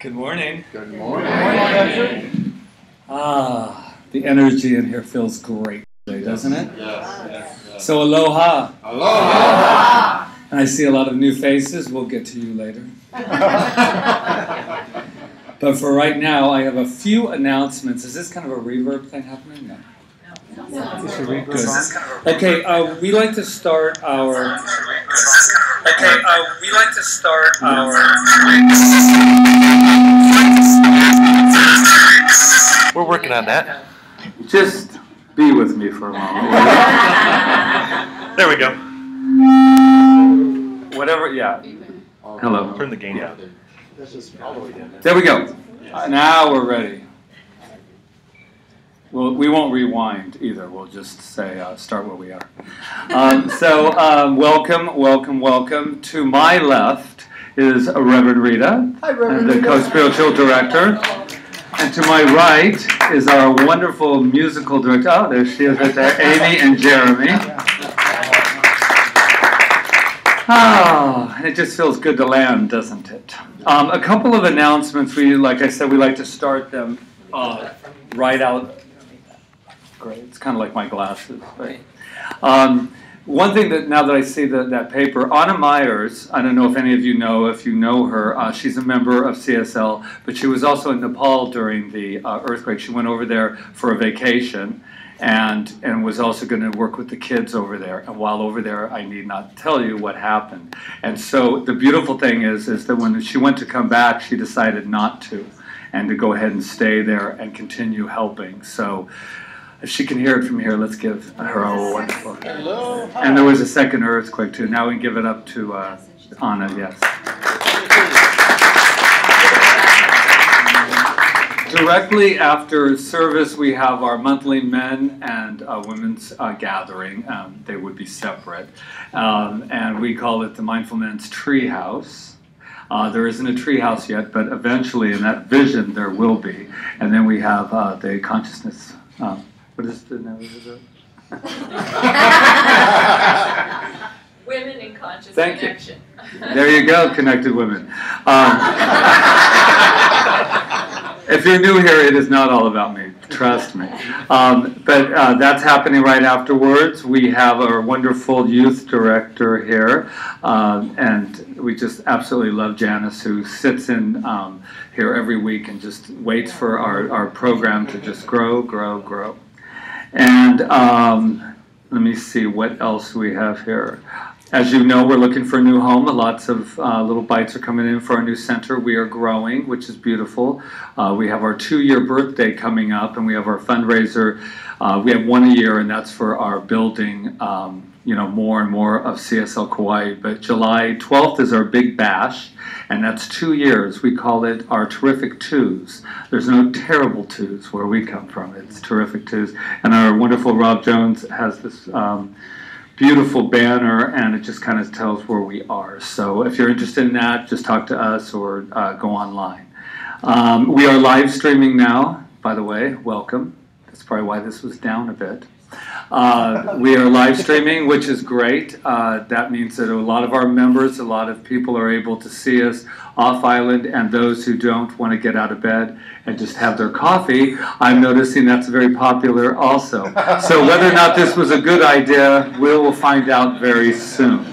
Good morning. Good morning. Ah, the energy in here feels great today, doesn't it? Yes, yes, yes. So, aloha. Aloha. And I see a lot of new faces. We'll get to you later. But for right now, I have a few announcements. Is this kind of a reverb thing happening? No. Good. Okay, uh, we like to start our. Okay, uh, we like to start our. We're working on that. Just be with me for a moment. There we go. Whatever, yeah. Hello. Turn the gain down. There we go. Uh, now we're ready. Well, we won't rewind either. We'll just say uh, start where we are. Um, so, um, welcome, welcome, welcome. To my left is Reverend Rita, Hi, and the co-spiritual director. And to my right is our wonderful musical director. Oh, there she is right there, Amy and Jeremy. Ah, and it just feels good to land, doesn't it? Um, a couple of announcements. We, like I said, we like to start them uh, right out. Great. It's kind of like my glasses, right? Um, one thing that now that I see the, that paper, Anna Myers, I don't know if any of you know, if you know her, uh, she's a member of CSL, but she was also in Nepal during the uh, earthquake. She went over there for a vacation and, and was also going to work with the kids over there. And while over there, I need not tell you what happened. And so the beautiful thing is, is that when she went to come back, she decided not to and to go ahead and stay there and continue helping. So if she can hear it from here, let's give her a wonderful. Hello. And there was a second earthquake too. Now we give it up to uh, Anna, yes. Directly after service, we have our monthly men and uh, women's uh, gathering. Um, they would be separate. Um, and we call it the Mindful Men's Treehouse. Uh, there isn't a treehouse yet, but eventually in that vision there will be. And then we have uh, the consciousness. What is the name of it? Women in conscious Thank you. There you go, connected women. Um, if you're new here, it is not all about me. Trust me. Um, but uh, that's happening right afterwards. We have our wonderful youth director here, um, and we just absolutely love Janice, who sits in um, here every week and just waits for our, our program to just grow, grow, grow. And um, let me see what else we have here. As you know, we're looking for a new home. Lots of uh, little bites are coming in for our new center. We are growing, which is beautiful. Uh, we have our two-year birthday coming up, and we have our fundraiser. Uh, we have one a year, and that's for our building. Um, you know, more and more of CSL Kauai. But July 12th is our big bash, and that's two years. We call it our terrific twos. There's no terrible twos where we come from. It's terrific twos. And our wonderful Rob Jones has this. Um, beautiful banner and it just kind of tells where we are. So if you're interested in that, just talk to us or uh, go online. Um, we are live streaming now, by the way. Welcome. That's probably why this was down a bit. Uh, we are live streaming, which is great. Uh, that means that a lot of our members, a lot of people are able to see us off island, and those who don't want to get out of bed and just have their coffee, I'm noticing that's very popular also. So whether or not this was a good idea, we will find out very soon.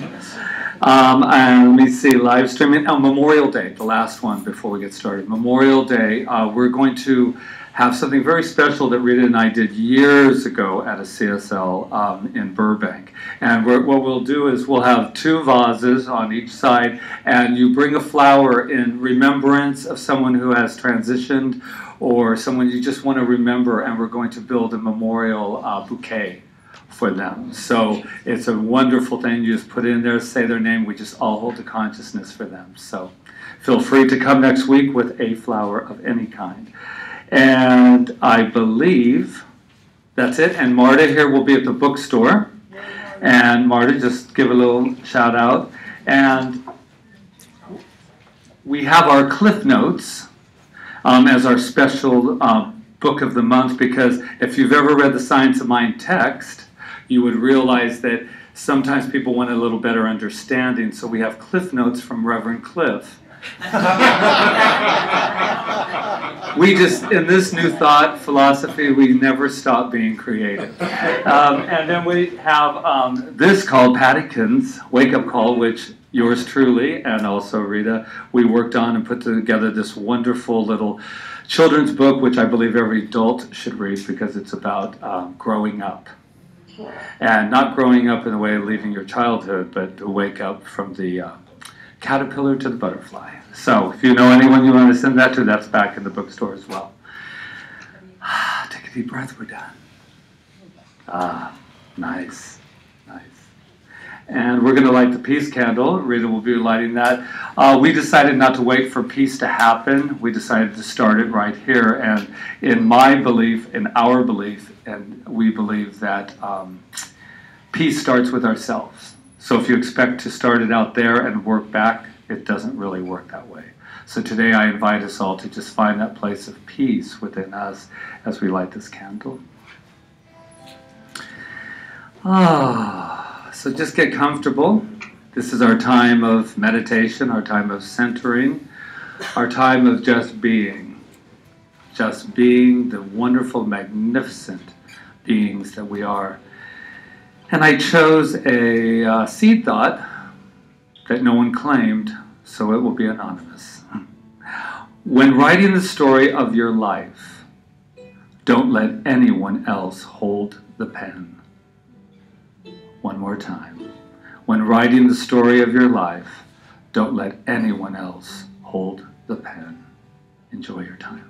Um, and let me see, live streaming. Oh, Memorial Day, the last one before we get started. Memorial Day, uh, we're going to have something very special that Rita and I did years ago at a CSL um, in Burbank. And what we'll do is we'll have two vases on each side, and you bring a flower in remembrance of someone who has transitioned or someone you just want to remember, and we're going to build a memorial uh, bouquet for them. So it's a wonderful thing. You just put in there, say their name. We just all hold the consciousness for them. So feel free to come next week with a flower of any kind. And I believe that's it. And Marta here will be at the bookstore. And Marta, just give a little shout out. And we have our Cliff Notes um, as our special uh, book of the month because if you've ever read the Science of Mind text, you would realize that sometimes people want a little better understanding. So we have Cliff Notes from Reverend Cliff. we just in this new thought philosophy we never stop being creative. Um, and then we have um, this called pattykins wake up call which yours truly and also rita we worked on and put together this wonderful little children's book which i believe every adult should read because it's about um, growing up. And not growing up in the way of leaving your childhood but to wake up from the uh, caterpillar to the butterfly. So if you know anyone you want to send that to that's back in the bookstore as well. Take a deep breath we're done. Ah nice nice. And we're going to light the peace candle. Rita will be lighting that. Uh, we decided not to wait for peace to happen. We decided to start it right here. And in my belief in our belief and we believe that um, peace starts with ourselves so if you expect to start it out there and work back it doesn't really work that way. So today I invite us all to just find that place of peace within us as we light this candle. Ah, so just get comfortable. This is our time of meditation, our time of centering, our time of just being. Just being the wonderful, magnificent beings that we are. And I chose a uh, seed thought that no one claimed, so it will be anonymous. When writing the story of your life, don't let anyone else hold the pen. One more time. When writing the story of your life, don't let anyone else hold the pen. Enjoy your time.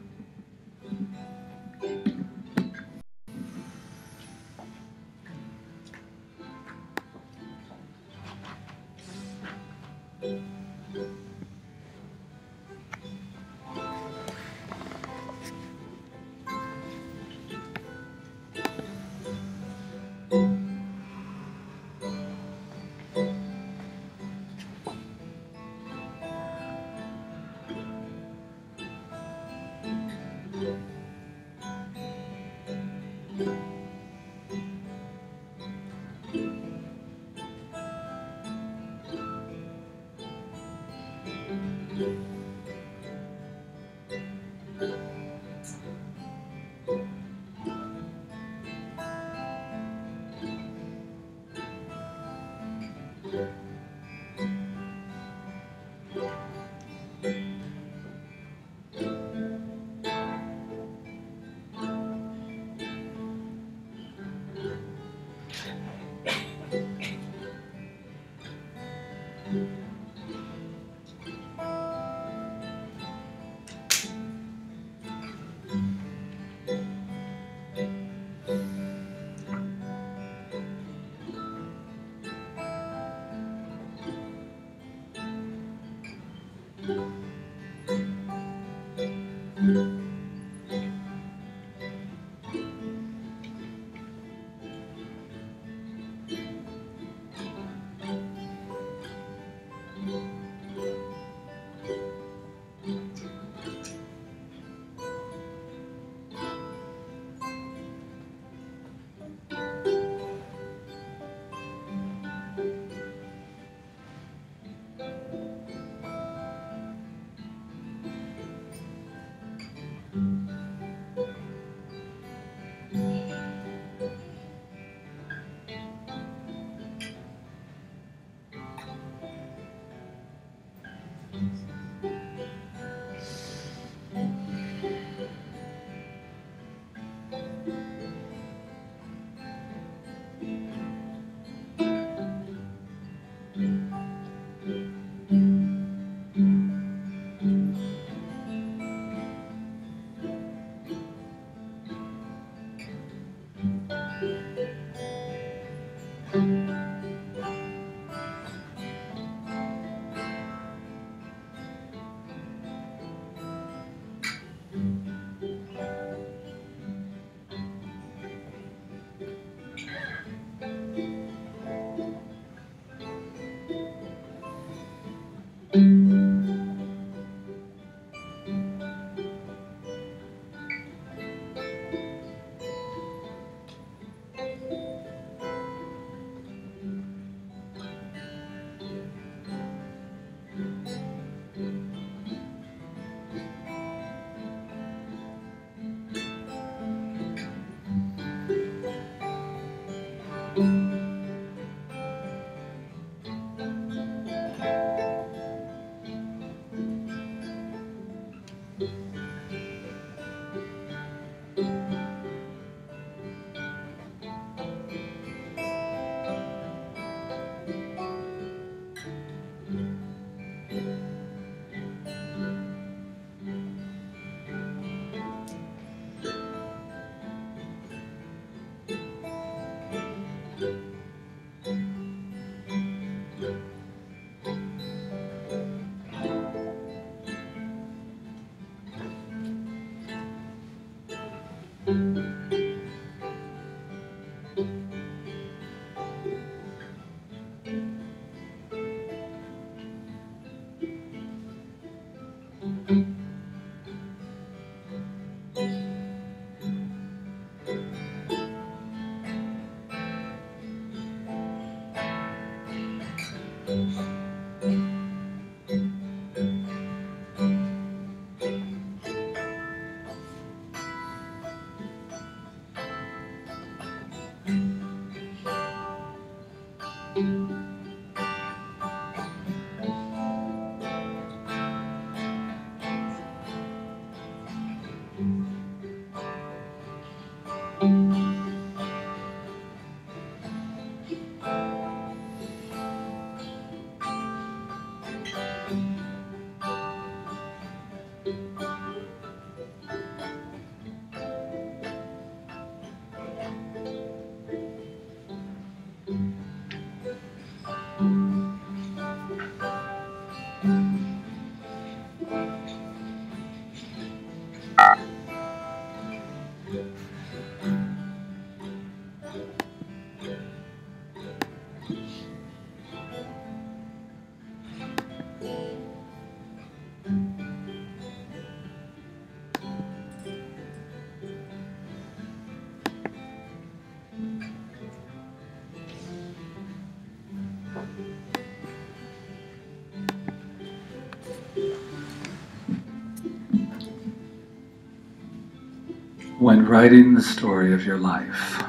When writing the story of your life,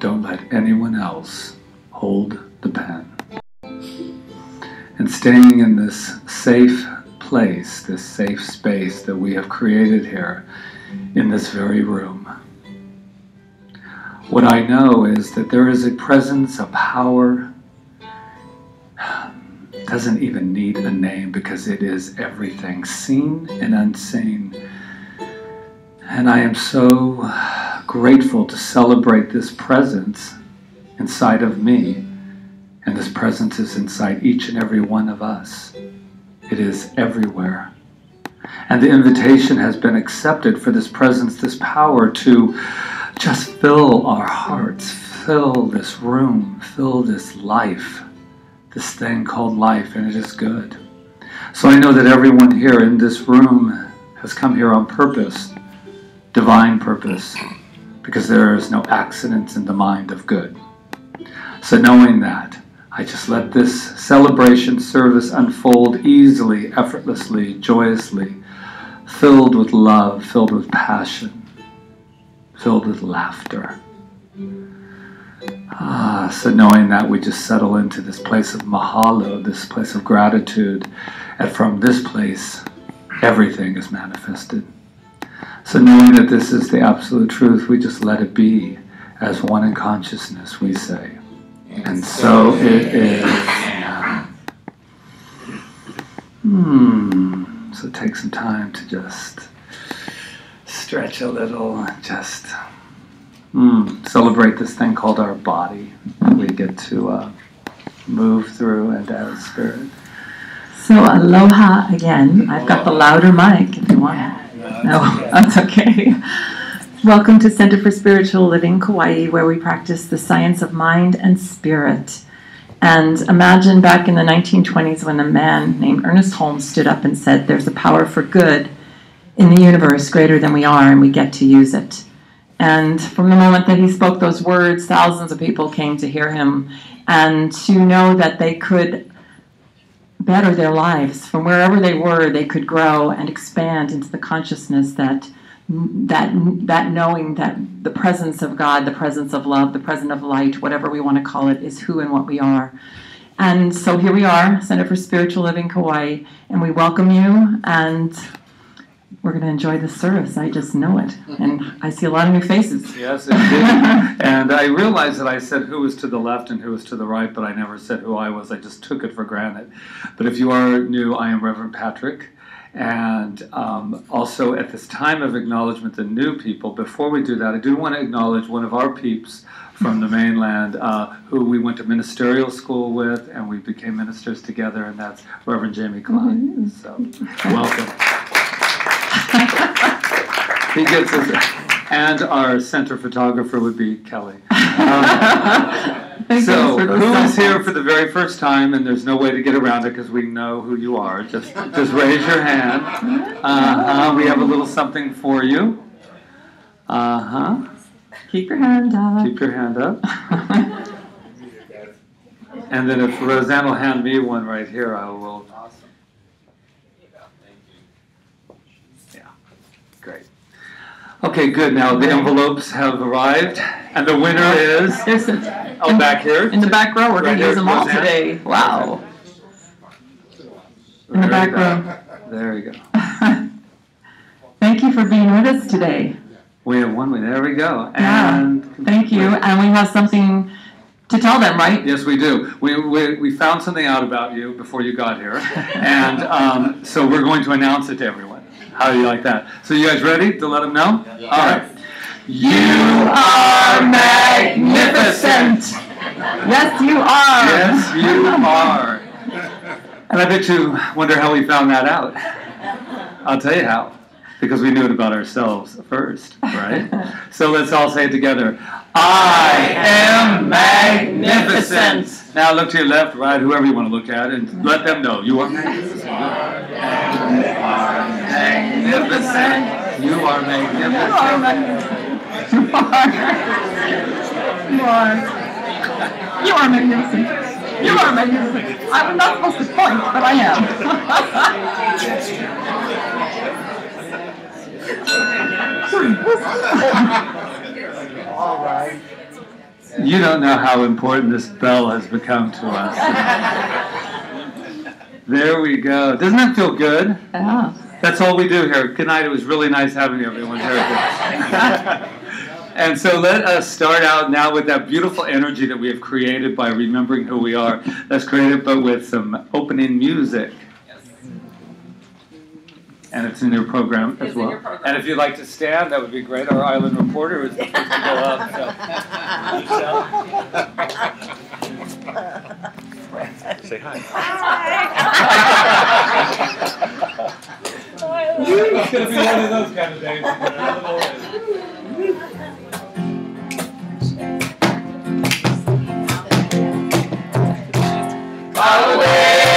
don't let anyone else hold the pen. And staying in this safe place, this safe space that we have created here in this very room, what I know is that there is a presence, a power, doesn't even need a name because it is everything, seen and unseen and I am so grateful to celebrate this presence inside of me. And this presence is inside each and every one of us. It is everywhere. And the invitation has been accepted for this presence, this power to just fill our hearts, fill this room, fill this life, this thing called life, and it is good. So I know that everyone here in this room has come here on purpose divine purpose because there is no accidents in the mind of good. So, knowing that, I just let this celebration service unfold easily, effortlessly, joyously, filled with love, filled with passion, filled with laughter. Ah, so knowing that we just settle into this place of mahalo, this place of gratitude, and from this place, everything is manifested. So, knowing that this is the absolute truth, we just let it be as one in consciousness, we say. And so it is now. Hmm. So, take some time to just stretch a little, just mm, celebrate this thing called our body that we get to uh, move through and as spirit. So, aloha again. I've got the louder mic if you want it. No, that's okay. Welcome to Center for Spiritual Living Kauai, where we practice the science of mind and spirit. And imagine back in the 1920s when a man named Ernest Holmes stood up and said, There's a power for good in the universe greater than we are, and we get to use it. And from the moment that he spoke those words, thousands of people came to hear him and to know that they could better their lives. From wherever they were they could grow and expand into the consciousness that that that knowing that the presence of god the presence of love the presence of light whatever we want to call it is who and what we are. And so here we are center for spiritual living kauai and we welcome you and we're going to enjoy this service. I just know it. And I see a lot of new faces. Yes, indeed. and I realized that I said who was to the left and who was to the right, but I never said who I was. I just took it for granted. But if you are new, I am Reverend Patrick. And um, also, at this time of acknowledgement, the new people, before we do that, I do want to acknowledge one of our peeps from the mainland uh, who we went to ministerial school with and we became ministers together, and that's Reverend Jamie Klein. So, welcome he gets his, and our center photographer would be Kelly. Um, So, who is here for the very first time, and there's no way to get around it because we know who you are, just, just raise your hand. Uh-huh, we have a little something for you. Uh-huh, Keep your hand up. keep your hand up. And then if Roseanne will hand me one right here, I will. Yeah, great. Okay, good, now the envelopes have arrived, and the winner is, There's a, oh, back here. in the back row, we're Right gonna use them all Roseanne. today. Wow. In the back row. There you go. Thank you for being with us today. We have one, way. there we go. Yeah, And Thank you, and we have something to tell them, right? Yes, we do. We, we, we found something out about you before you got here. And um, so we're going to announce it to everyone. How do you like that? So you guys ready to let them know? All right. You are magnificent. Yes, you are. Yes, you are. And I bet you wonder how we found that out. I'll tell you how. Because we knew it about ourselves first, right? So let's all say it together. I am magnificent. Now look to your left, right, whoever you want to look at, and let them know you are magnificent. You are magnificent. You are magnificent. You are. You are. You are magnificent. You are magnificent. I'm not supposed to point, but I am. All right. You don't know how important this bell has become to us. There we go. Doesn't that feel good? Yeah. That's all we do here. Good night. It was really nice having you everyone here. and so let us start out now with that beautiful energy that we have created by remembering who we are. Let's create it, but with some opening music. Yes. And it's in your program as It's well. program. And if you'd like to stand, that would be great. Our island reporter is the first to go up. So. Say hi. it's going to be one of those kind of days. Far away.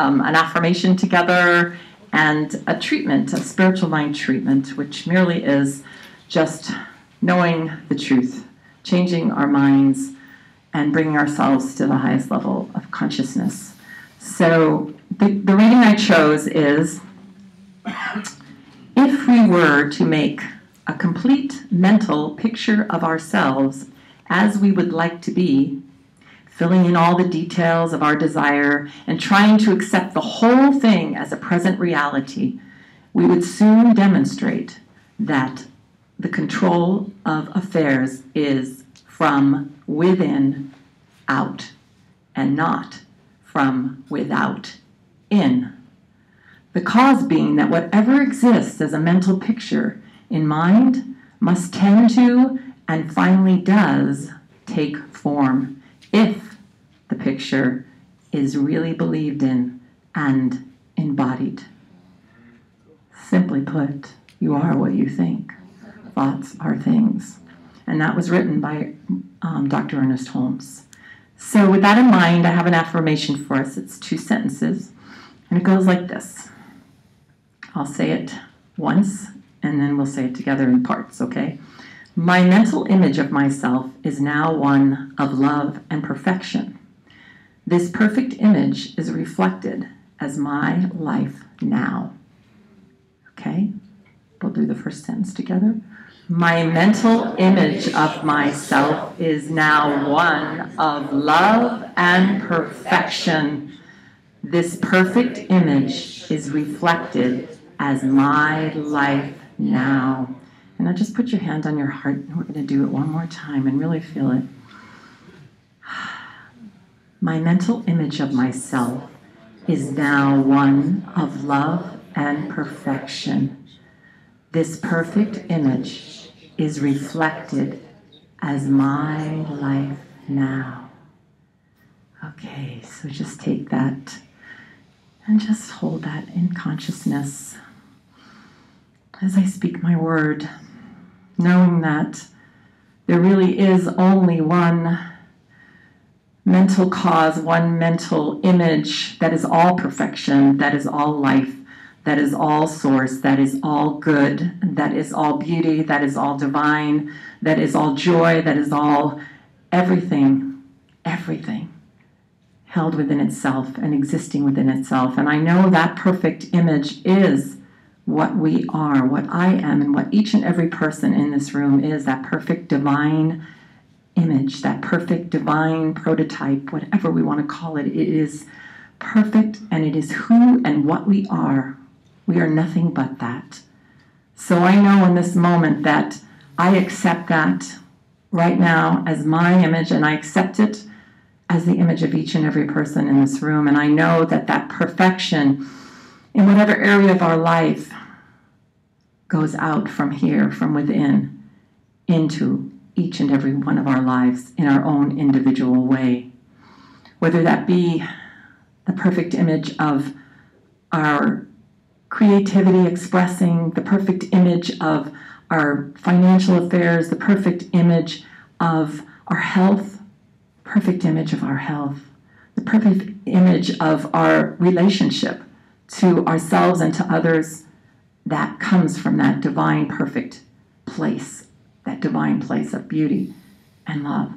Um, an affirmation together and a treatment, a spiritual mind treatment, which merely is just knowing the truth, changing our minds, and bringing ourselves to the highest level of consciousness. So the, the reading I chose is if we were to make a complete mental picture of ourselves as we would like to be, filling in all the details of our desire and trying to accept the whole thing as a present reality, we would soon demonstrate that the control of affairs is from within out and not from without in. The cause being that whatever exists as a mental picture in mind must tend to and finally does take form if the picture is really believed in and embodied. Simply put, you are what you think. Thoughts are things. And that was written by um, Dr. Ernest Holmes. So, with that in mind, I have an affirmation for us. It's two sentences, and it goes like this I'll say it once, and then we'll say it together in parts, okay? My mental image of myself is now one of love and perfection. This perfect image is reflected as my life now. Okay? We'll do the first sentence together. My mental image of myself is now one of love and perfection. This perfect image is reflected as my life now. And now just put your hand on your heart, and we're going to do it one more time and really feel it. My mental image of myself is now one of love and perfection. This perfect image is reflected as my life now. Okay, so just take that and just hold that in consciousness as I speak my word, knowing that there really is only one mental cause, one mental image that is all perfection, that is all life, that is all source, that is all good, that is all beauty, that is all divine, that is all joy, that is all everything, everything held within itself and existing within itself. And I know that perfect image is what we are, what I am, and what each and every person in this room is that perfect divine image, that perfect divine prototype, whatever we want to call it. It is perfect and it is who and what we are. We are nothing but that. So I know in this moment that I accept that right now as my image and I accept it as the image of each and every person in this room. And I know that that perfection in whatever area of our life goes out from here, from within, into each and every one of our lives in our own individual way. Whether that be the perfect image of our creativity expressing, the perfect image of our financial affairs, the perfect image of our health, perfect image of our health, the perfect image of our relationship to ourselves and to others, that comes from that divine, perfect place, that divine place of beauty and love.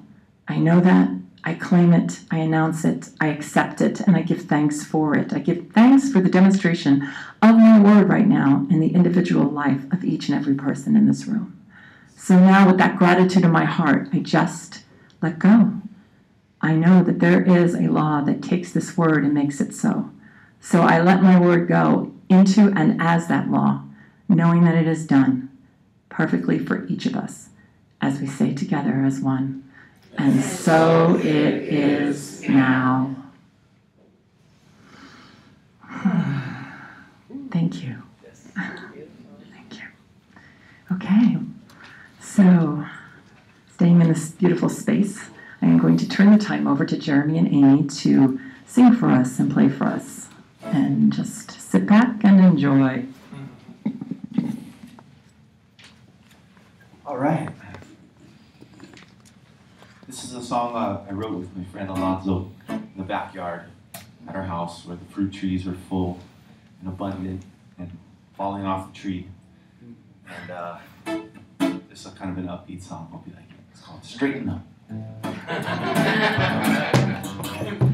I know that. I claim it. I announce it. I accept it. And I give thanks for it. I give thanks for the demonstration of my word right now in the individual life of each and every person in this room. So now, with that gratitude in my heart, I just let go. I know that there is a law that takes this word and makes it so. So I let my word go into and as that law, knowing that it is done perfectly for each of us, as we say together as one. And so it is now. Thank you. Thank you. Okay, so staying in this beautiful space, I am going to turn the time over to Jeremy and Amy to sing for us and play for us. And just sit back and enjoy. All right. This is a song uh, I wrote with my friend Alonzo in the backyard at our house where the fruit trees are full and abundant and falling off the tree. And uh, this is kind of an upbeat song. I'll be like, it's called Straighten Up.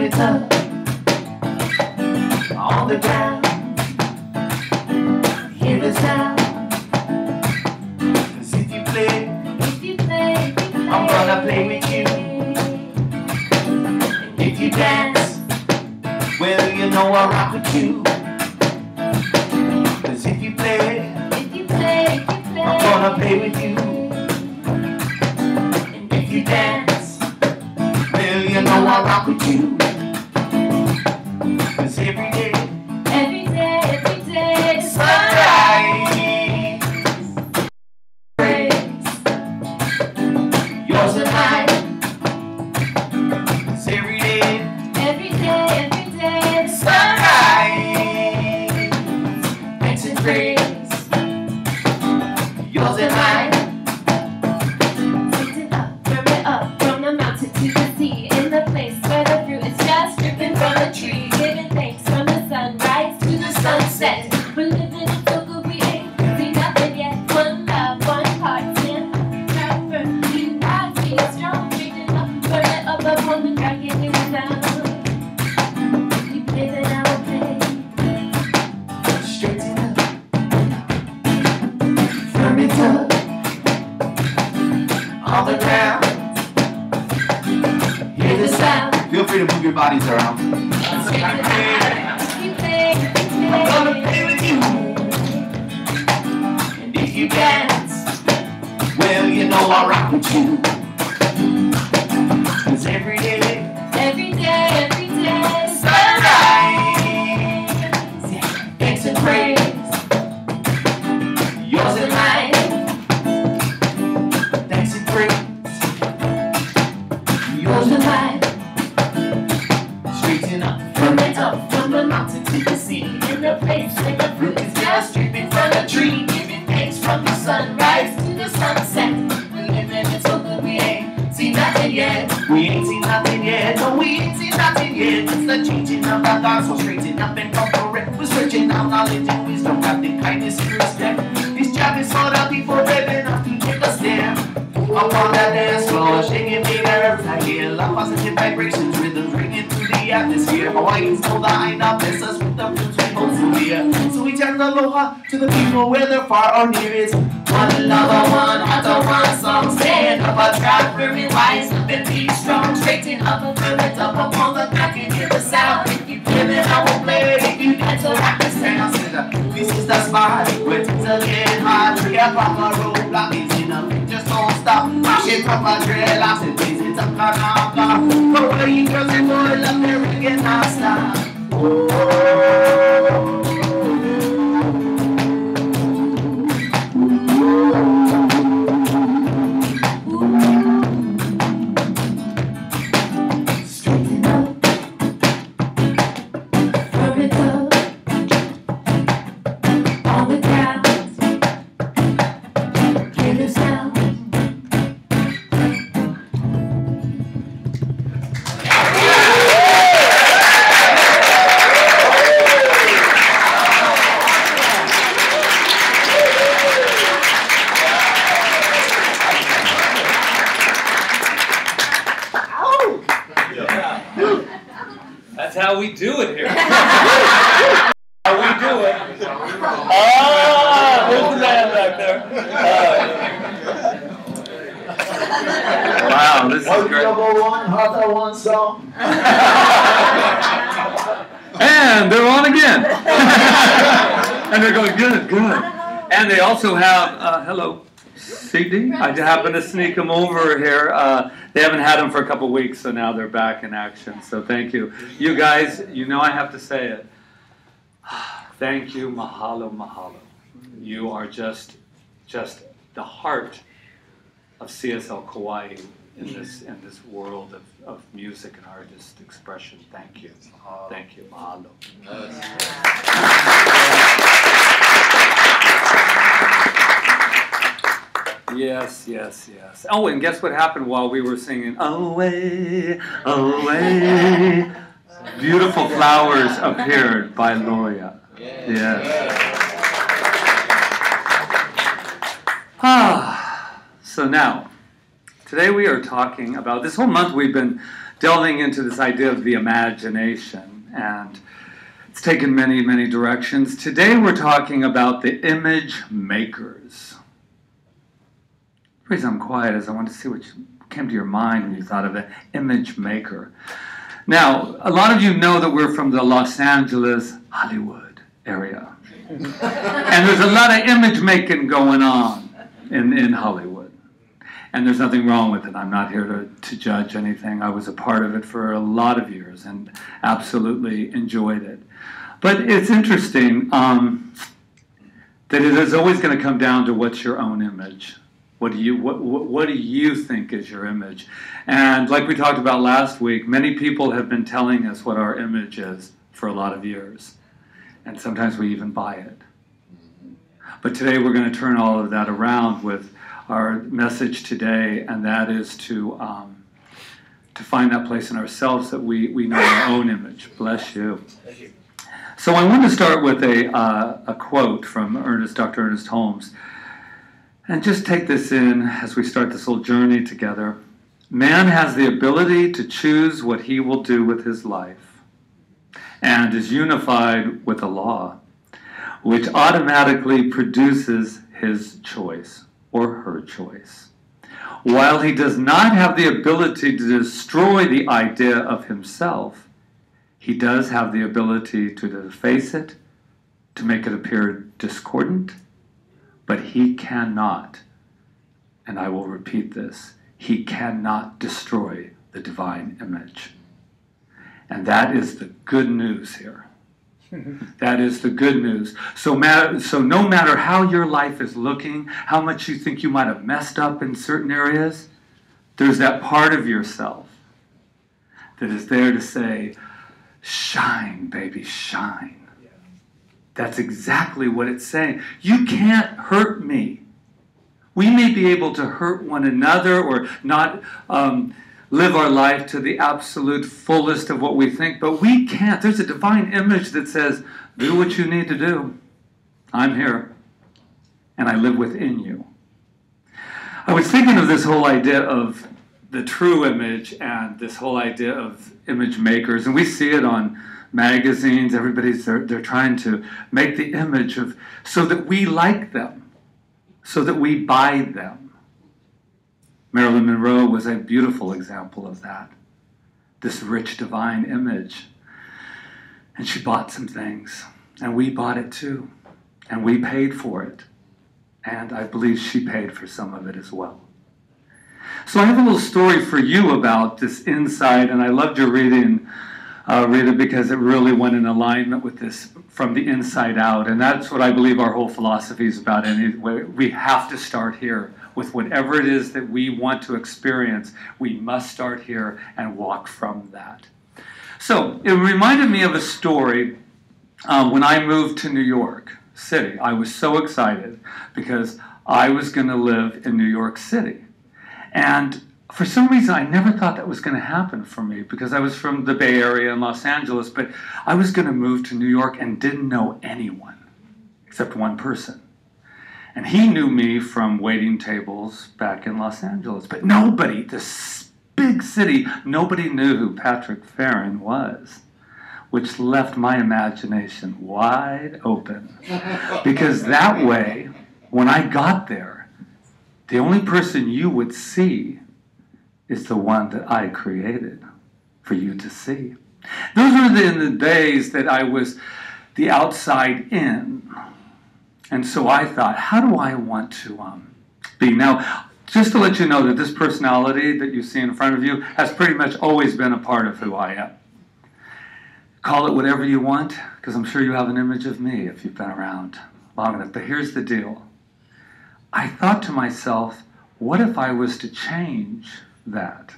it up on the ground. Hear the sound, 'Cause if you play, If you play, I'm gonna play with you. If you dance, well, you know I'll rock with you. Of our thoughts, so straighten up and correct. We're searching out knowledge and wisdom, the kindness and respect. This job is sort of before brave enough to take a step. Upon that dance floor, shaking big nerves. I hear loud positive vibrations, rhythms ringing through the atmosphere. Hawaiians know the Aina bless us with the fruits we hold so. So we chant aloha to the people, whether far or near. It's one lover, one a one song. Stand up, a trap, firm and wise, up and be strong. Straighten up, a it up upon the back and hear the sound. You dance, I'll rock the. Say that This is the spot where things are getting. Tree up on the roadblock, is a just don't stop. Shit from my dreadlocks and things, it's a carnava. But where you girls and boys up there, we can not stop. Straighten also have, uh, hello, CD. I just happened to sneak them over here. Uh, they haven't had them for a couple weeks, so now they're back in action. So thank you. You guys, you know I have to say it. Thank you, mahalo, mahalo. You are just, just the heart of CSL Kauai in this in this world of, of music and artist expression. Thank you. Thank you. Mahalo. Yes, yes, yes. Yes. Oh, and guess what happened while we were singing? Away, away. Beautiful flowers appeared by Loya. Yes. Ah, so now, today we are talking about this whole month we've been delving into this idea of the imagination, and it's taken many, many directions. Today we're talking about the image makers. The reason I'm quiet is I want to see what came to your mind when you thought of an image maker. Now, a lot of you know that we're from the Los Angeles, Hollywood area. and there's a lot of image making going on in, in Hollywood. And there's nothing wrong with it. I'm not here to, to judge anything. I was a part of it for a lot of years and absolutely enjoyed it. But it's interesting um, that it is always going to come down to what's your own image. What do you what, what, do you think is your image? And like we talked about last week, many people have been telling us what our image is for a lot of years, and sometimes we even buy it. But today we're going to turn all of that around with our message today, and that is to um, to find that place in ourselves that we we know our own image. Bless you. So I want to start with a uh, a quote from Ernest Dr. Ernest Holmes. And just take this in as we start this little journey together. Man has the ability to choose what he will do with his life and is unified with a law, which automatically produces his choice or her choice. While he does not have the ability to destroy the idea of himself, he does have the ability to deface it, to make it appear discordant, but he cannot, and I will repeat this, he cannot destroy the divine image. And that is the good news here. that is the good news. So, matter, so no matter how your life is looking, how much you think you might have messed up in certain areas, there's that part of yourself that is there to say, shine, baby, shine. That's exactly what it's saying. You can't hurt me. We may be able to hurt one another or not um, live our life to the absolute fullest of what we think, but we can't. There's a divine image that says, do what you need to do. I'm here, and I live within you. I was thinking of this whole idea of the true image and this whole idea of image makers, and we see it on magazines. Everybody's they're, they're trying to make the image of so that we like them, so that we buy them. Marilyn Monroe was a beautiful example of that. This rich divine image. And she bought some things, and we bought it too, and we paid for it. And I believe she paid for some of it as well. So I have a little story for you about this insight, and I loved your reading uh, it because it really went in alignment with this from the inside out. And that's what I believe our whole philosophy is about. And we have to start here with whatever it is that we want to experience. We must start here and walk from that. So it reminded me of a story um, when I moved to New York City. I was so excited because I was going to live in New York City. And for some reason, I never thought that was going to happen for me because I was from the Bay Area in Los Angeles, but I was going to move to New York and didn't know anyone except one person. And he knew me from waiting tables back in Los Angeles, but nobody, this big city, nobody knew who Patrick Feren was, which left my imagination wide open. because that way, when I got there, the only person you would see is the one that I created for you to see. Those were the, in the days that I was the outside in. And so I thought, how do I want to um, be? Now, just to let you know that this personality that you see in front of you has pretty much always been a part of who I am. Call it whatever you want, because I'm sure you have an image of me if you've been around long enough. But here's the deal I thought to myself, what if I was to change that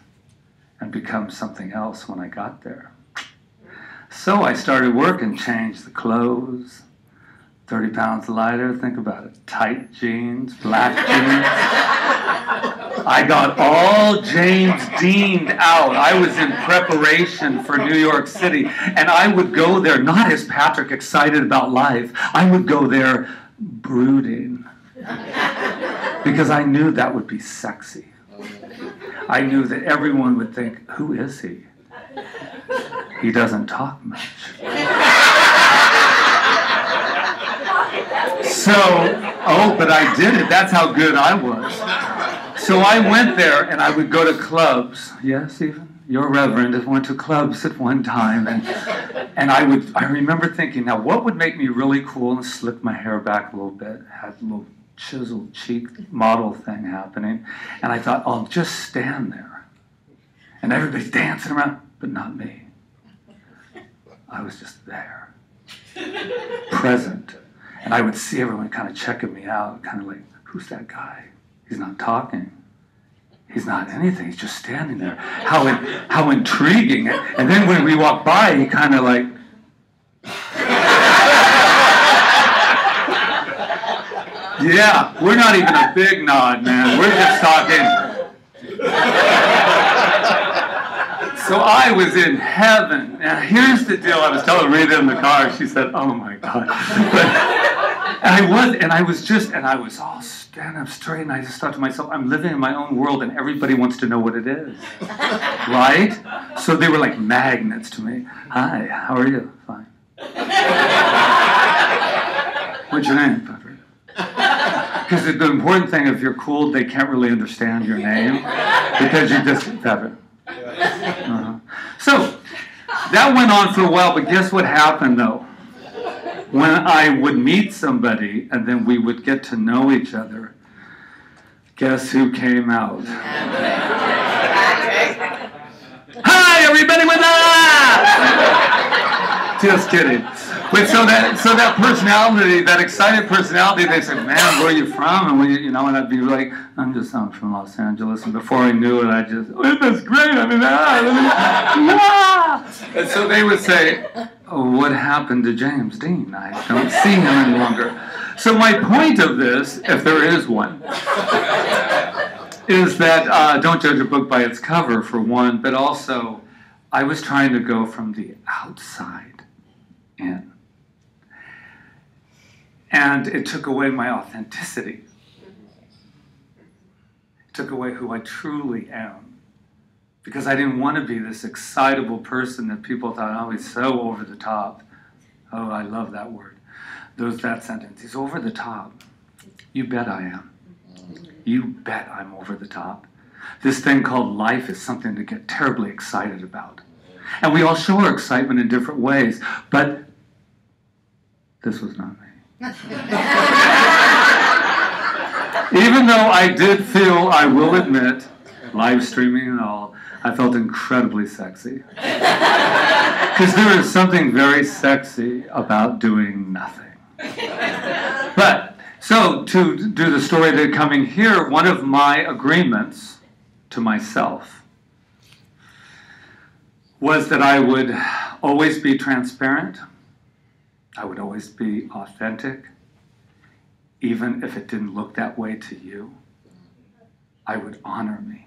and become something else when I got there? So I started work and changed the clothes. 30 pounds lighter, think about it. Tight jeans, black jeans. I got all James Deaned out. I was in preparation for New York City, and I would go there not as Patrick excited about life, I would go there brooding. Because I knew that would be sexy. I knew that everyone would think, Who is he? He doesn't talk much. So, oh, but I did it. That's how good I was. So I went there and I would go to clubs. Yes, even your reverend went to clubs at one time, and and I would. I remember thinking, now what would make me really cool and slick my hair back a little bit, had a little chiseled cheek model thing happening, and I thought, I'll just stand there, and everybody's dancing around, but not me. I was just there, present. And I would see everyone kind of checking me out, kind of like, who's that guy? He's not talking. He's not anything. He's just standing there. How, in, how intriguing. And then when we walk by, he kind of like, yeah, we're not even a big nod, man. We're just talking. So I was in heaven. Now here's the deal. I was telling Rita in the car. She said, "Oh my God." But, I was, and I was just, and I was all standing up straight, and I just thought to myself, I'm living in my own world, and everybody wants to know what it is, right? So they were like magnets to me. Hi, how are you? Fine. What's your name? Because the important thing, if you're cool, they can't really understand your name because you just Patrick. Uh-huh. So that went on for a while, but guess what happened though? when I would meet somebody and then we would get to know each other, guess who came out? Hi, everybody with us! Just kidding. But so that so that personality, that excited personality, they said, "Man, where are you from?" And you know, and I'd be like, "I'm just I'm from Los Angeles." And before I knew it, I just, oh, "That's great!" I mean, ah. And so they would say, oh, "What happened to James Dean? I don't see him any longer." So my point of this, if there is one, is that uh, don't judge a book by its cover, for one, but also I was trying to go from the outside in. And it took away my authenticity. It took away who I truly am. Because I didn't want to be this excitable person that people thought, oh, he's so over the top. Oh, I love that word. Those that sentence. He's over the top. You bet I am. You bet I'm over the top. This thing called life is something to get terribly excited about. And we all show our excitement in different ways, but this was not me. Even though I did feel, I will admit, live streaming and all, I felt incredibly sexy. Because there is something very sexy about doing nothing. But, so to do the story that coming here, one of my agreements to myself was that I would always be transparent I would always be authentic, even if it didn't look that way to you. I would honor me.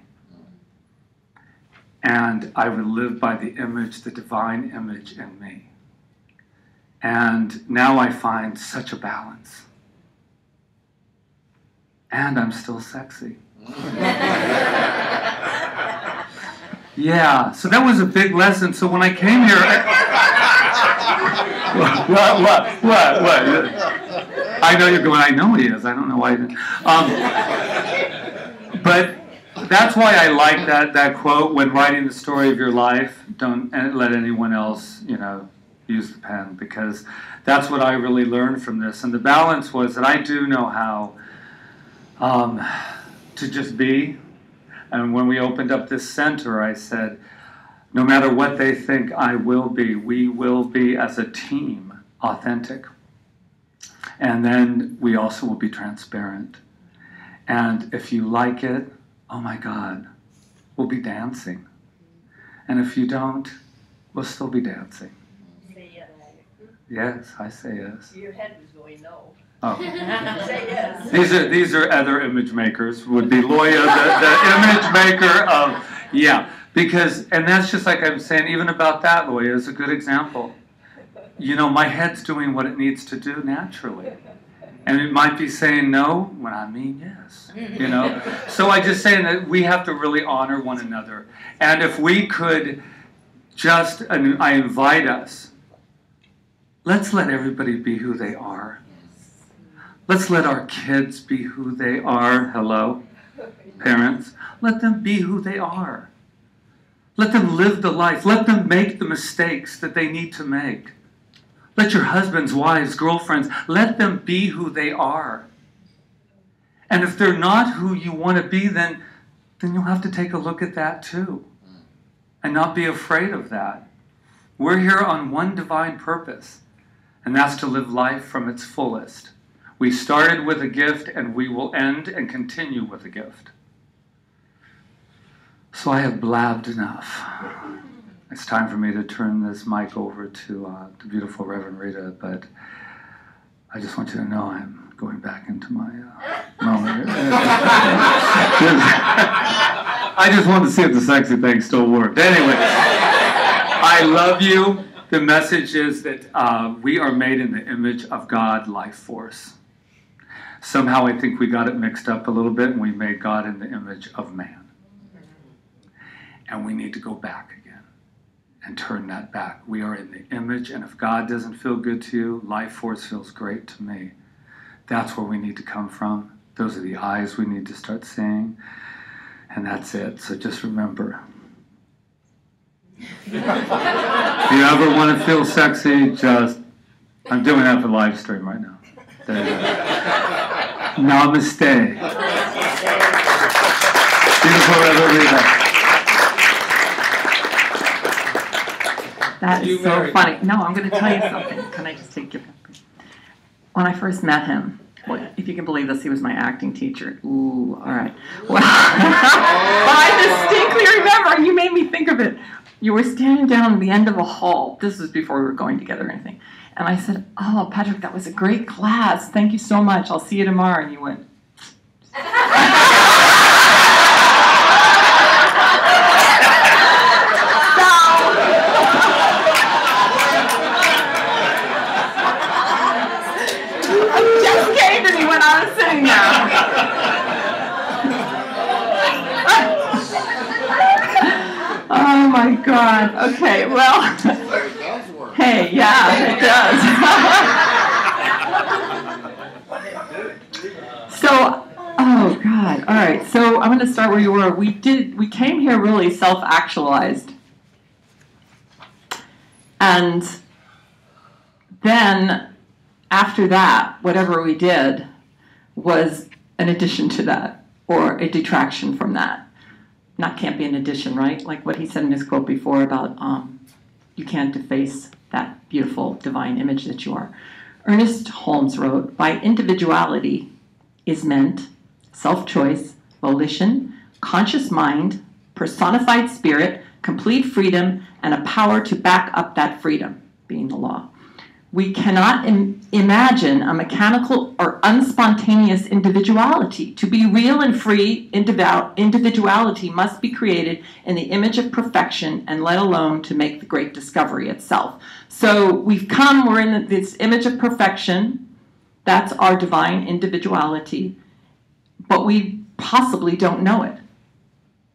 And I would live by the image, the divine image in me. And now I find such a balance. And I'm still sexy. yeah, so that was a big lesson. So when I came here, I, what, what, what, what? I know you're going, I know he is. I don't know why. Um, but that's why I like that, that quote when writing the story of your life, don't let anyone else, you know, use the pen because that's what I really learned from this. And the balance was that I do know how um, to just be. And when we opened up this center, I said, No matter what they think I will be, we will be as a team authentic. And then we also will be transparent. And if you like it, oh my God, we'll be dancing. And if you don't, we'll still be dancing. Say yes. Yes, I say yes. Your head was going no. Oh. Say yes. These are these are other image makers. Would be Loya the, the image maker of yeah. Because and that's just like I'm saying, even about that, Loya is a good example. You know, my head's doing what it needs to do naturally. And it might be saying no when I mean yes. You know? So I just saying that we have to really honor one another. And if we could just and I invite us, let's let everybody be who they are. Let's let our kids be who they are. Hello, parents. Let them be who they are. Let them live the life. Let them make the mistakes that they need to make. Let your husbands, wives, girlfriends, let them be who they are. And if they're not who you want to be, then, then you'll have to take a look at that too. And not be afraid of that. We're here on one divine purpose, and that's to live life from its fullest. We started with a gift, and we will end and continue with a gift. So I have blabbed enough. It's time for me to turn this mic over to uh, the beautiful Reverend Rita, but I just want you to know I'm going back into my uh, moment. I just wanted to see if the sexy thing still worked. Anyway, I love you. The message is that uh, we are made in the image of God, life force. Somehow I think we got it mixed up a little bit and we made God in the image of man. And we need to go back again and turn that back. We are in the image, and if God doesn't feel good to you, life force feels great to me. That's where we need to come from. Those are the eyes we need to start seeing. And that's it. So just remember. if you ever want to feel sexy, just I'm doing that for live stream right now. Namaste. Beautiful Reverend That You is so married funny. No, I'm going to tell you something. Can I just take your back? When I first met him, well, if you can believe this, he was my acting teacher. Ooh, all right. Well, I distinctly remember, and you made me think of it. You were standing down at the end of a hall. This was before we were going together or anything. And I said, Oh, Patrick, that was a great class. Thank you so much. I'll see you tomorrow. And you went, Okay, well. Hey, yeah, it does. so, oh God. All right. So I'm going to start where you were. We did. We came here really self-actualized, and then after that, whatever we did was an addition to that or a detraction from that. Not can't be an addition, right? Like what he said in his quote before about um, you can't deface that beautiful divine image that you are. Ernest Holmes wrote, by individuality is meant self choice, volition, conscious mind, personified spirit, complete freedom, and a power to back up that freedom, being the law. We cannot Im- imagine a mechanical or unspontaneous individuality. To be real and free, individu- individuality must be created in the image of perfection and let alone to make the great discovery itself. So we've come, we're in this image of perfection. That's our divine individuality. But we possibly don't know it.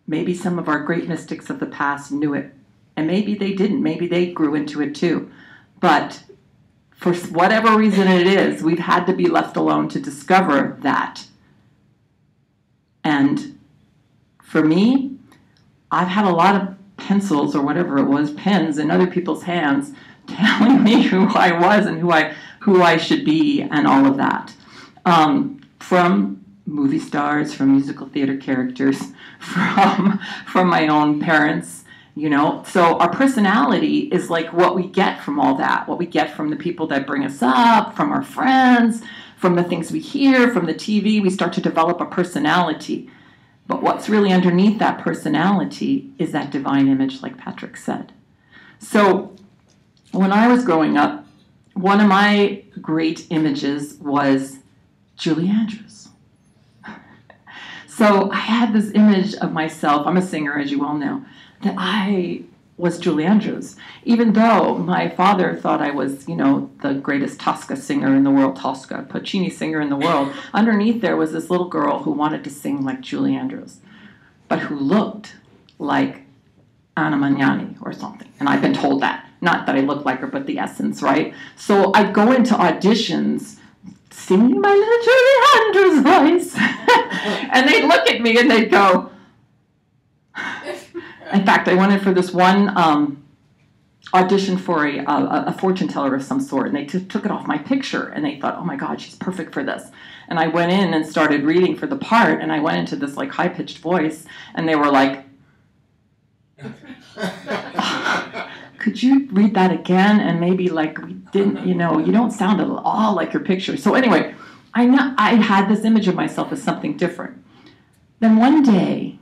Maybe some of our great mystics of the past knew it, and maybe they didn't. Maybe they grew into it too. But for whatever reason it is, we've had to be left alone to discover that. And for me, I've had a lot of pencils or whatever it was, pens in other people's hands telling me who I was and who I who I should be and all of that. Um, from movie stars, from musical theater characters, from from my own parents, You know, so our personality is like what we get from all that, what we get from the people that bring us up, from our friends, from the things we hear, from the TV. We start to develop a personality. But what's really underneath that personality is that divine image, like Patrick said. So when I was growing up, one of my great images was Julie Andrews. So I had this image of myself, I'm a singer, as you all know, that I was Julie Andrews. Even though my father thought I was, you know, the greatest Tosca singer in the world, Tosca, Puccini singer in the world, underneath there was this little girl who wanted to sing like Julie Andrews, but who looked like Anna Magnani or something. And I've been told that. Not that I look like her, but the essence, right? So I go into auditions singing my little Julie Andrews voice. and they'd look at me and they'd go, in fact, I went in for this one um, audition for a, a, a, fortune teller of some sort, and they t- took it off my picture, and they thought, "Oh my God, she's perfect for this." And I went in and started reading for the part, and I went into this like high pitched voice, and they were like, "Could you read that again?" And maybe like we didn't, you know, you don't sound at all like your picture. So anyway, I know I had this image of myself as something different. Then one day,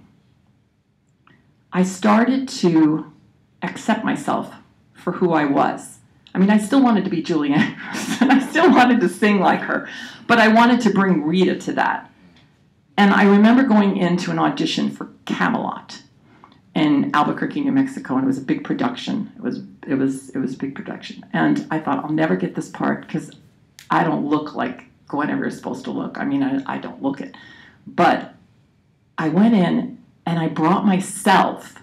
I started to accept myself for who I was. I mean, I still wanted to be Julie Andrews, and I still wanted to sing like her, but I wanted to bring Rita to that. And I remember going into an audition for Camelot in Albuquerque, New Mexico, and it was a big production. It was it was it was a big production, and I thought I'll never get this part because I don't look like Guinevere is supposed to look. I mean, I, I don't look it, but I went in and I brought myself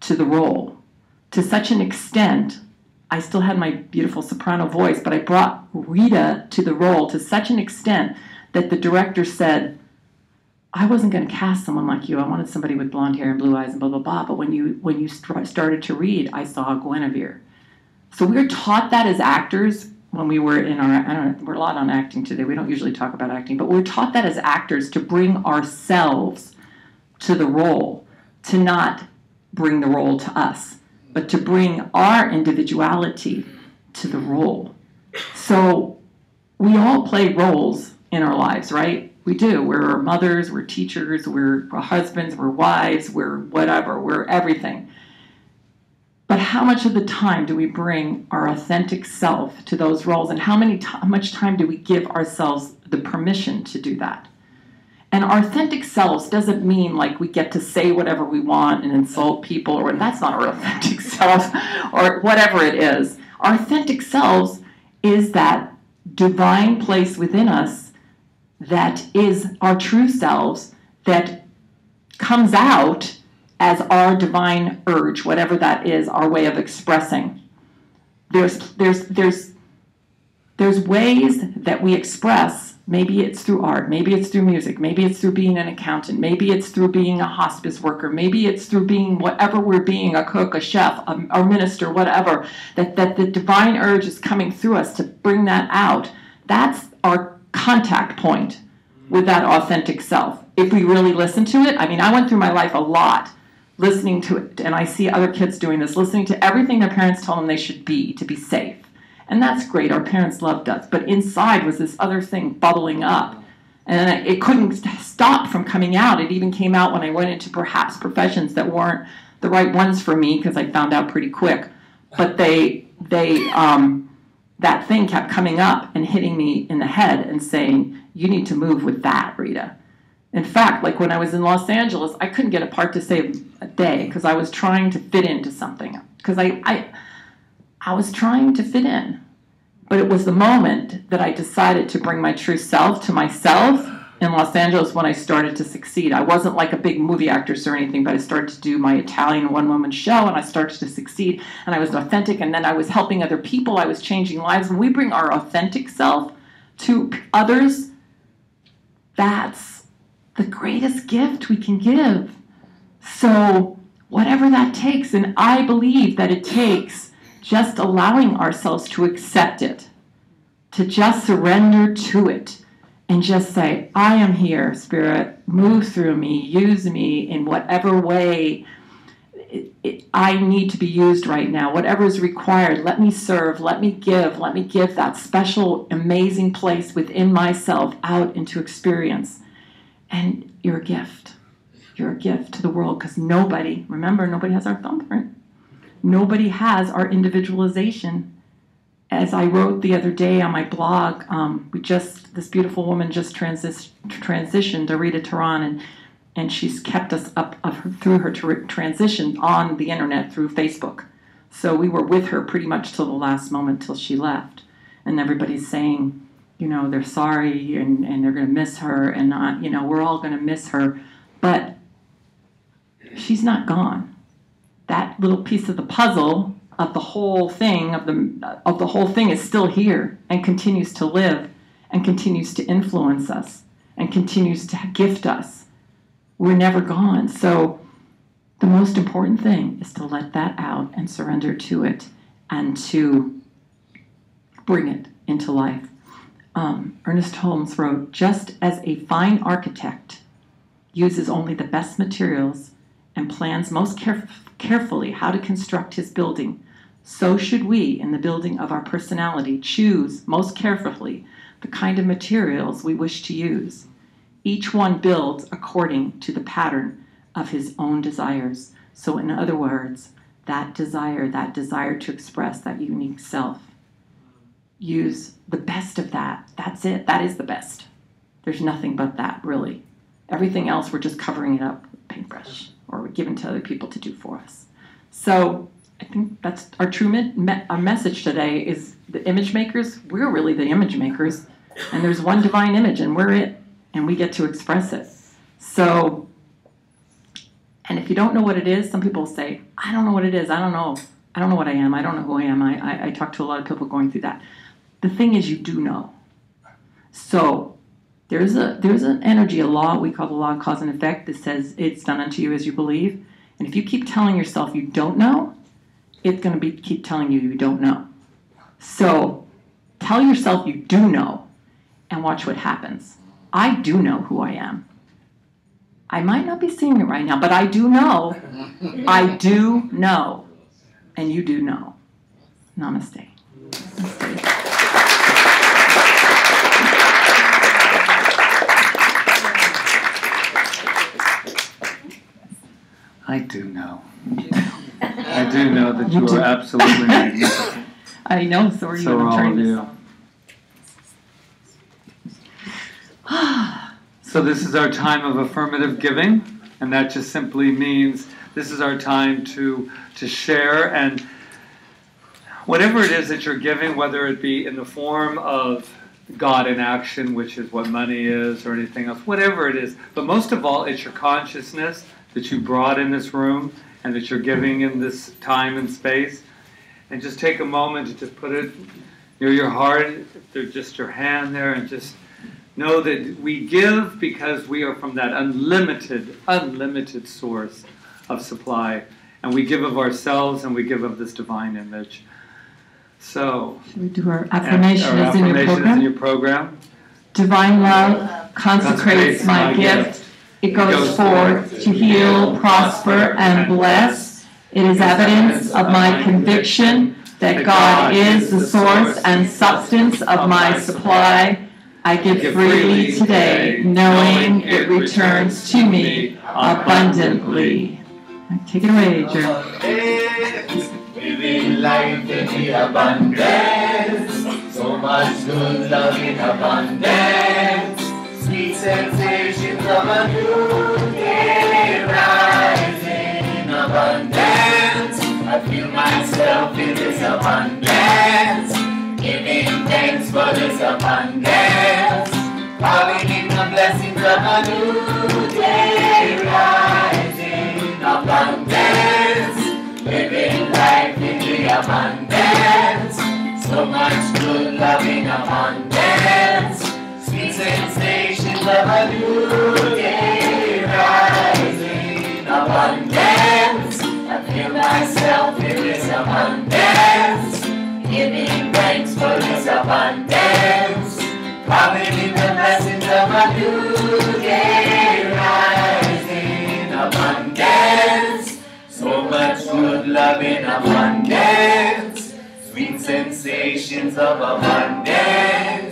to the role to such an extent. I still had my beautiful soprano voice, but I brought Rita to the role to such an extent that the director said, I wasn't going to cast someone like you. I wanted somebody with blonde hair and blue eyes and blah blah blah. But when you when you st- started to read, I saw Guinevere. So we were taught that as actors when we were in our. I don't know. We're a lot on acting today. We don't usually talk about acting, but we we're taught that as actors to bring ourselves to the role, to not bring the role to us, but to bring our individuality to the role. So we all play roles in our lives, right? We do. We're mothers, we're teachers, we're husbands, we're wives, we're whatever, we're everything. But how much of the time do we bring our authentic self to those roles, and how many t- how much time do we give ourselves the permission to do that? And authentic selves doesn't mean like we get to say whatever we want and insult people, or that's not our authentic self, or whatever it is. Authentic selves is that divine place within us that is our true selves that comes out as our divine urge, whatever that is, our way of expressing. There's there's there's there's ways that we express Maybe it's through art. Maybe it's through music. Maybe it's through being an accountant. Maybe it's through being a hospice worker. Maybe it's through being whatever we're being a cook, a chef, a, a minister, whatever. That, that the divine urge is coming through us to bring that out. That's our contact point with that authentic self. If we really listen to it, I mean, I went through my life a lot listening to it, and I see other kids doing this, listening to everything their parents told them they should be to be safe and that's great. Our parents loved us. But inside was this other thing bubbling up. And it couldn't stop from coming out. It even came out when I went into perhaps professions that weren't the right ones for me because I found out pretty quick. But they, they, um, that thing kept coming up and hitting me in the head and saying, You need to move with that, Rita. In fact, like when I was in Los Angeles, I couldn't get a part to save a day because I was trying to fit into something. Because I, I, I was trying to fit in. But it was the moment that I decided to bring my true self to myself in Los Angeles when I started to succeed. I wasn't like a big movie actress or anything, but I started to do my Italian one woman show and I started to succeed and I was authentic and then I was helping other people. I was changing lives. When we bring our authentic self to others, that's the greatest gift we can give. So, whatever that takes, and I believe that it takes just allowing ourselves to accept it, to just surrender to it, and just say, I am here, Spirit, move through me, use me in whatever way. I need to be used right now. Whatever is required, let me serve, let me give, let me give that special, amazing place within myself out into experience. And you're a gift. You're a gift to the world because nobody, remember, nobody has our thumbprint. Nobody has our individualization. As I wrote the other day on my blog, um, we just, this beautiful woman just transis- transitioned, Arita Tehran, and and she's kept us up through her tr- transition on the internet through Facebook. So we were with her pretty much till the last moment till she left, and everybody's saying, you know, they're sorry and, and they're going to miss her, and not, you know, we're all going to miss her, but she's not gone. That little piece of the puzzle of the whole thing of the of the whole thing is still here and continues to live and continues to influence us and continues to gift us we're never gone. So the most important thing is to let that out and surrender to it and to bring it into life. Um, Ernest Holmes wrote Just as a fine architect uses only the best materials and plans most caref- carefully how to construct his building, so should we, in the building of our personality, choose most carefully the kind of materials we wish to use. Each one builds according to the pattern of his own desires. So, in other words, that desire, that desire to express that unique self, use the best of that. That's it. That is the best. There's nothing but that, really. Everything else, we're just covering it up with paintbrush or we're to other people to do for us. So, I think that's our true me- our uh, message today is the image makers, we're really the image makers. And there's one divine image, and we're it and we get to express it. So, and if you don't know what it is, some people say, I don't know what it is. I don't know. I don't know what I am. I don't know who I am. I, I, I talk to a lot of people going through that. The thing is, you do know. So, there's a there's an energy, a law we call the law of cause and effect that says it's done unto you as you believe. And if you keep telling yourself you don't know, it's going to be keep telling you you don't know. So, tell yourself you do know, and watch what happens. I do know who I am. I might not be seeing it right now, but I do know. I do know. And you do know. Namaste. Namaste. I do know. I do know that you are absolutely magnificent. I know, so are you. So and are I'm all trying of to- you. So this is our time of affirmative giving, and that just simply means this is our time to to share and whatever it is that you're giving, whether it be in the form of God in action, which is what money is, or anything else, whatever it is. But most of all, it's your consciousness that you brought in this room and that you're giving in this time and space. And just take a moment to just put it near your heart, just your hand there, and just know that we give because we are from that unlimited, unlimited source of supply. And we give of ourselves and we give of this divine image. So, Should we do our affirmation our is in your affirmation is in your program. Divine love consecrates my gift. It goes forth to heal, prosper, and bless. It is evidence of my conviction that God is the source and substance of my supply. I give freely today, knowing it returns to me abundantly. Take it away, Joe. Living life in the abundance. So much good love in abundance. Sweet sensations of a new day rising in abundance. I feel myself in this abundance. Giving thanks for this abundance. Calling in the blessings of a new day rising in abundance. Living life in the abundance. So much good love in abundance. Sensations of a new day rising abundance. I feel myself in this abundance. Giving thanks for this abundance. Calling in the blessings of a new day rising abundance. So much good love in abundance, sweet sensations of abundance.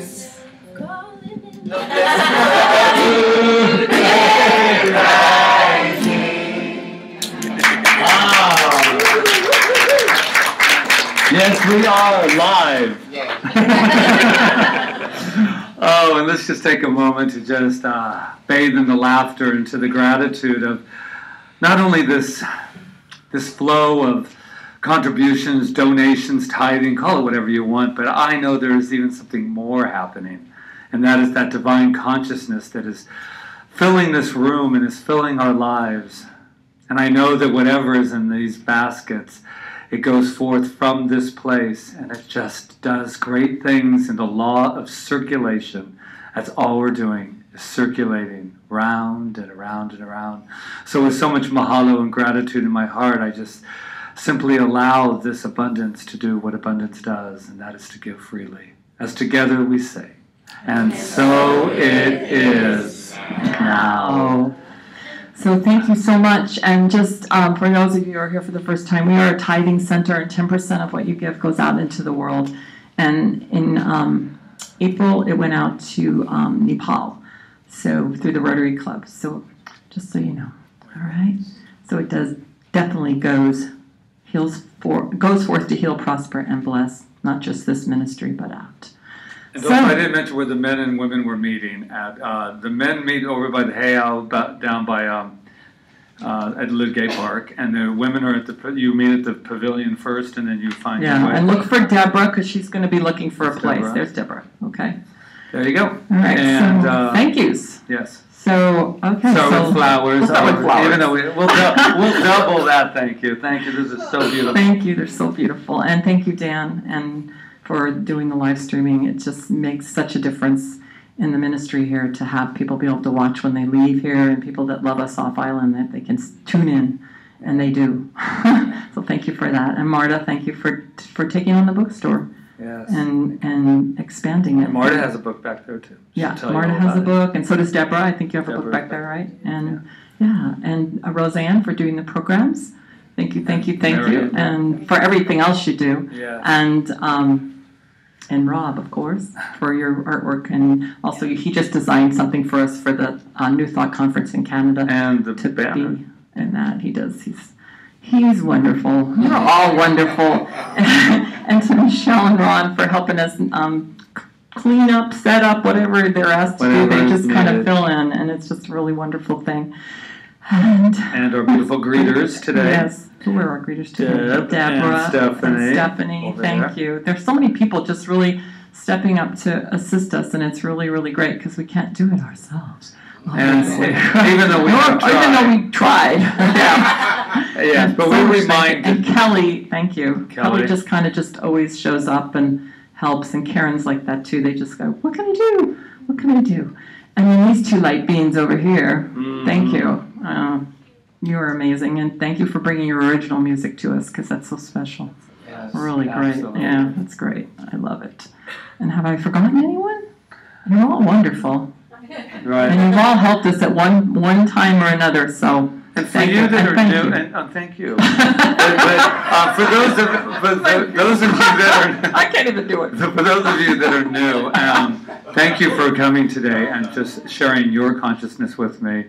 Are live. oh, and let's just take a moment to just uh, bathe in the laughter and to the gratitude of not only this this flow of contributions, donations, tithing, call it whatever you want, but I know there is even something more happening, and that is that divine consciousness that is filling this room and is filling our lives. And I know that whatever is in these baskets it goes forth from this place and it just does great things in the law of circulation. That's all we're doing, is circulating round and around and around. So, with so much mahalo and gratitude in my heart, I just simply allow this abundance to do what abundance does, and that is to give freely. As together we say, and so it is now. So thank you so much. And just um, for those of you who are here for the first time, we are a tithing center, and 10% of what you give goes out into the world. And in um, April, it went out to um, Nepal, so through the Rotary Club. So just so you know, all right. So it does definitely goes heals for goes forth to heal, prosper, and bless not just this ministry but out. And I didn't mention where the men and women were meeting at. Uh, the men meet over by the about down by um, uh, at Lydgate Park, and the women are at the. You meet at the pavilion first, and then you find. Yeah, and look for Deborah because she's going to be looking for a place. Deborah. There's Deborah. Okay. There you go. All right. And so uh, thank yous. yes. So okay. So, so with flowers. we'll start with uh, flowers. Even though we, we'll, we'll double that. Thank you. Thank you. This is so beautiful. Thank you. They're so beautiful, and thank you, Dan, and for doing the live streaming. It just makes such a difference in the ministry here to have people be able to watch when they leave here, and people that love us off island that they can tune in, and they do. so thank you for that, and Marta, thank you for for taking on the bookstore Yes. and and expanding it. And Marta has a book back there too. She'll Yeah, Marta has a about it. book, and so does Deborah. I think you have a book back there, right? And yeah, and uh, Roseanne for doing the programs. Thank you, thank you, thank you, and for everything else you do. Yes. And um, and Rob, of course, for your artwork, and also he just designed something for us for the uh, New Thought Conference in Canada And the to banner. be, and that he does. He's he's wonderful. You're all wonderful, and to Michelle and Ron for helping us um, clean up, set up, whatever they're asked to do. They just kind of fill in, and it's just a really wonderful thing. And And our beautiful greeters today. Yes, who were our greeters today? Deb and Deborah Stephanie and Stephanie, thank there. you. There's so many people just really stepping up to assist us, and it's really, really great because we can't do it ourselves. And even though we even though tried. we tried, yeah. Yes, but So we much thank you. remind. And Kelly, thank you. Kelly Kelly. just kind of just always shows up and helps, and Karen's like that too. They just go, "What can I do? What can I do?" And then these two light beans over here. Thank you. Uh, you're amazing, and thank you for bringing your original music to us because that's so special. Yes, Really great. Yeah, that's great. I love it. And have I forgotten anyone? You're all wonderful, Right. and you've all helped us at one one time or another. So And for thank you that and are thank new, you. and uh, thank you. but but uh, for those of for tho- those of you that I are can't even do it. for those of you that are new, um, thank you for coming today and just sharing your consciousness with me.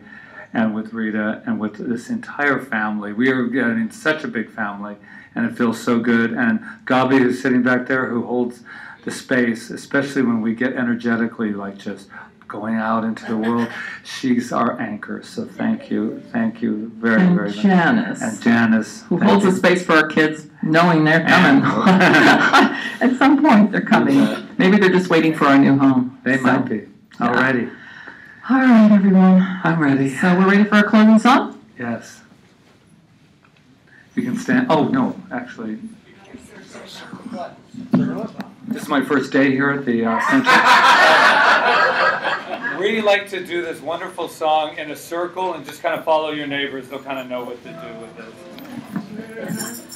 And with Rita and with this entire family. We are getting such a big family, and it feels so good. And Gabi, who's sitting back there, who holds the space, especially when we get energetically like just going out into the world, she's our anchor. So thank you, thank you very, And very much. Janice, And Janice, who holds you. a space for our kids, knowing they're coming. At some point, they're coming. Maybe they're just waiting for our new home. They So- might be already. All right, everyone. I'm ready. So we're ready for our closing song. Yes. You can stand. Oh no, actually, this is my first day here at the uh, center. we like to do this wonderful song in a circle and just kind of follow your neighbors. They'll kind of know what to do with it.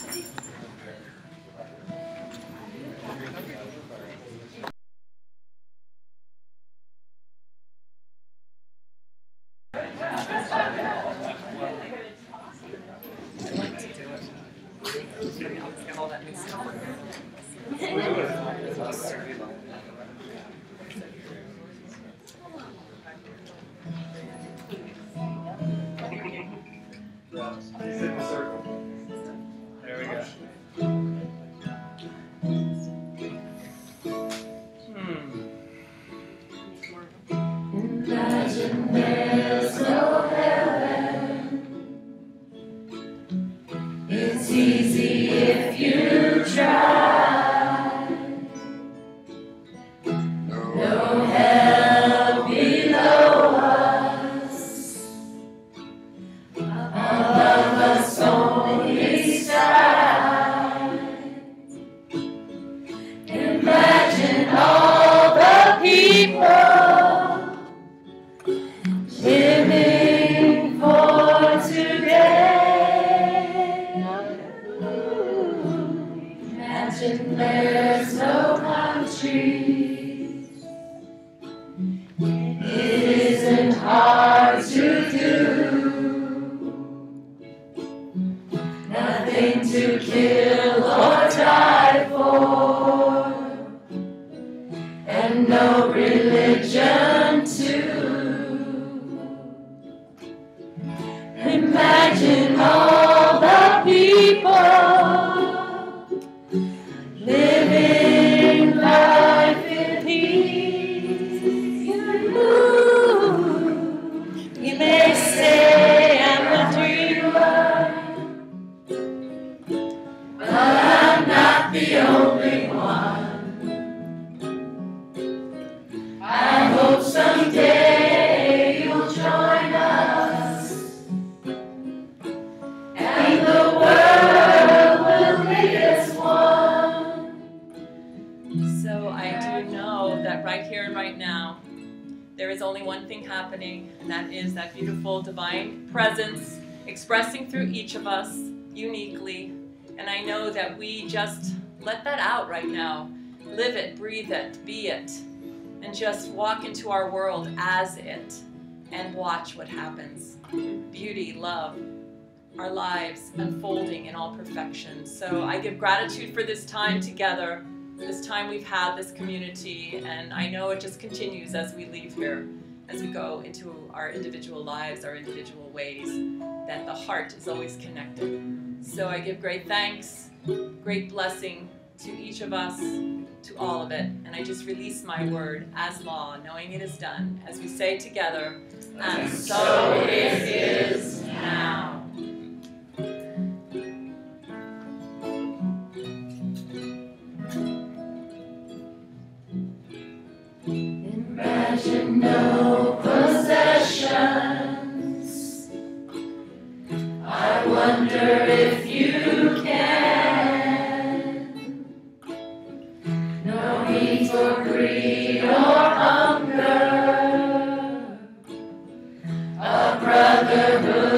That we just let that out right now. Live it, breathe it, be it, and just walk into our world as it and watch what happens. Beauty, love, our lives unfolding in all perfection. So I give gratitude for this time together this time we've had this community, and I know it just continues as we leave here, as we go into our individual lives, our individual ways, that the heart is always connected. So I give great thanks, great blessing to each of us, to all of it, and I just release my word as law, knowing it is done, as we say together, and so it is now. Imagine no possessions. Wonder if you can. No need for greed or hunger. A brotherhood